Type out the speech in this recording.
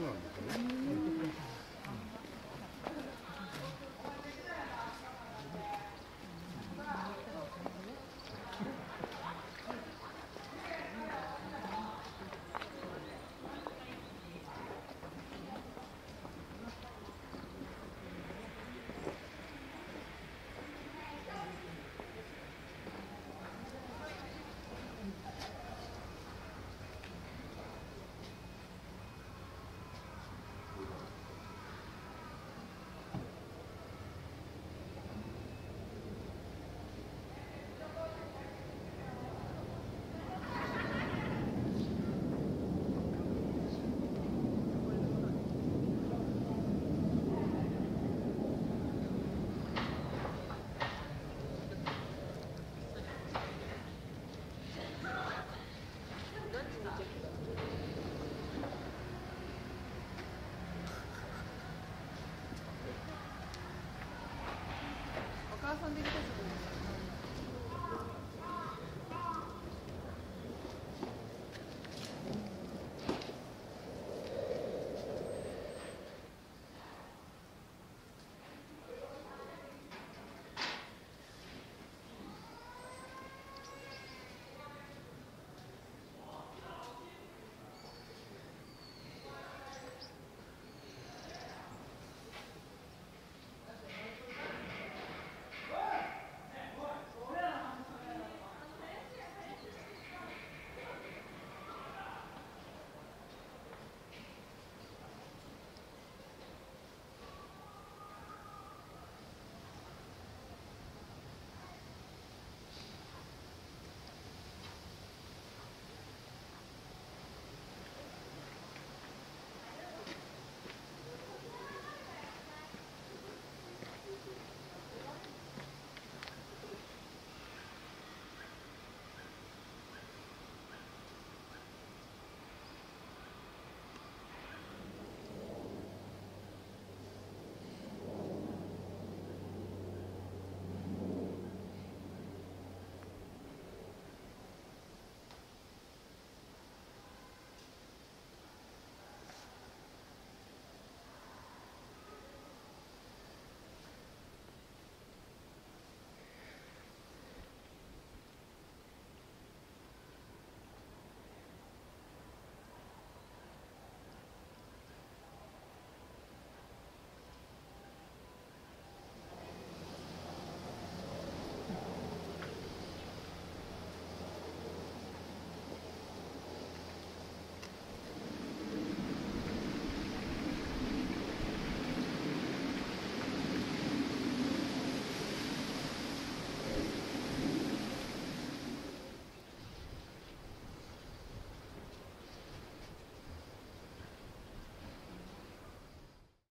そうなんですね。something physical.